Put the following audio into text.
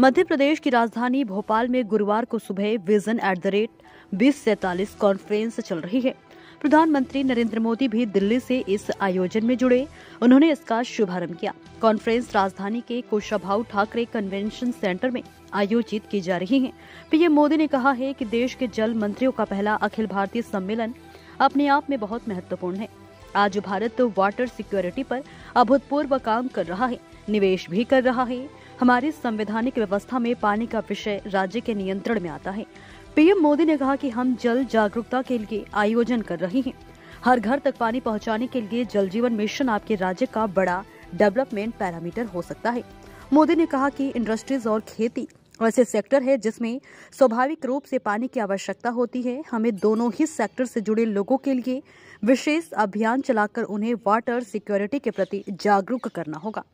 मध्य प्रदेश की राजधानी भोपाल में गुरुवार को सुबह विजन एट द रेट बीस सैतालीस कॉन्फ्रेंस चल रही है। प्रधानमंत्री नरेंद्र मोदी भी दिल्ली से इस आयोजन में जुड़े। उन्होंने इसका शुभारंभ किया। कॉन्फ्रेंस राजधानी के कुशाभाऊ ठाकरे कन्वेंशन सेंटर में आयोजित की जा रही है। पीएम मोदी ने कहा है कि देश के जल मंत्रियों का पहला अखिल भारतीय सम्मेलन अपने आप में बहुत महत्वपूर्ण है। आज भारत तो वाटर सिक्योरिटी पर अभूतपूर्व काम कर रहा है। निवेश भी कर रहा है। हमारी संवैधानिक व्यवस्था में पानी का विषय राज्य के नियंत्रण में आता है। पीएम मोदी ने कहा कि हम जल जागरूकता के लिए आयोजन कर रहे हैं। हर घर तक पानी पहुँचाने के लिए जल जीवन मिशन आपके राज्य का बड़ा डेवलपमेंट पैरामीटर हो सकता है। मोदी ने कहा कि इंडस्ट्रीज़ और खेती ऐसे सेक्टर है जिसमें स्वाभाविक रूप से पानी की आवश्यकता होती है। हमें दोनों ही सेक्टर से जुड़े लोगों के लिए विशेष अभियान चलाकर उन्हें वाटर सिक्योरिटी के प्रति जागरूक करना होगा।